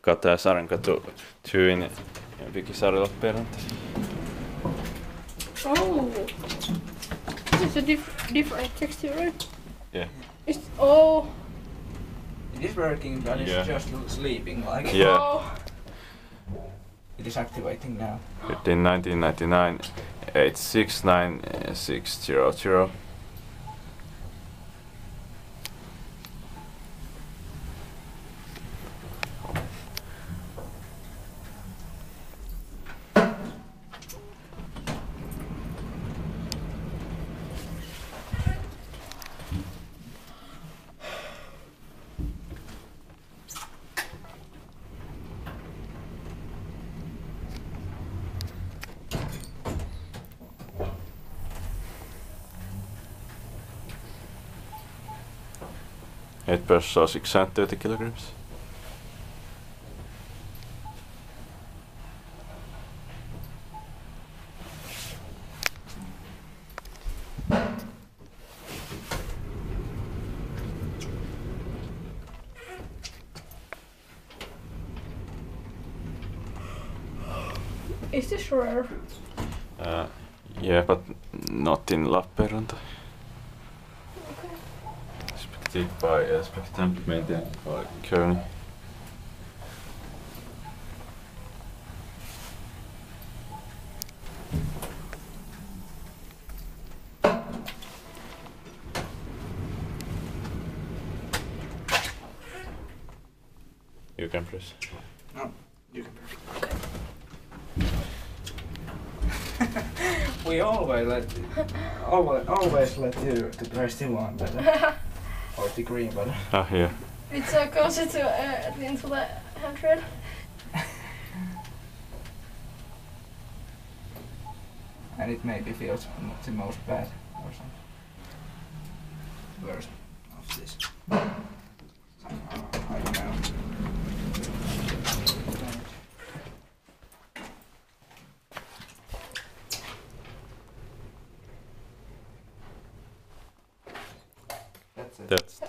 Katajasaarenkatu tyyn Pikisaari Lappeenranta. Oh. This is a diff- different texture, right? Yeah. It's, oh. It is working, but it's Yeah. just sleeping. Like Yeah. Oh. it is activating now. In 1999, 869600. Eight percent 630 kilograms. Is this rare? Uh, yeah, but not in Lappeenranta. Okay. Expected by uh, expected maintained by Kone. You can press. No, You can press. we always let always always let you to press the one button or the green button. Ah, yeah. It's so closer to uh, into the hundred. and it maybe feels not the most bad or something. That's